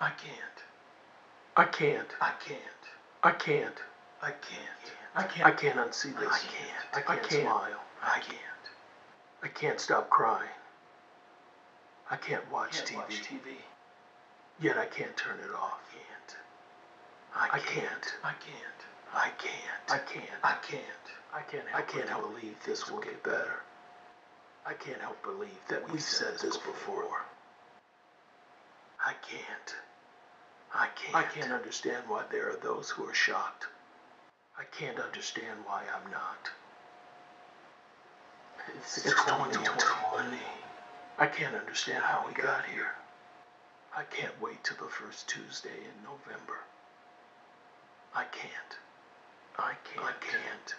I can't. I can't. I can't. I can't. I can't. I can't. I can't unsee this. I can't. I can't, I can't smile. I can't. I can't stop crying. I can't watch Can't TV. watch TV. Yet I can't turn it off. Can't. I I can't. can't. I can't. I can't. I can't. I can't. I can't I can't help believe this will get better. I can't help believe that we've said this before. I can't. I can't. I can't understand why there are those who are shocked. I can't understand why I'm not. It's, It's 2020. 2020. I can't understand how we got here. I can't wait till the first Tuesday in November. I can't. I can't. I can't.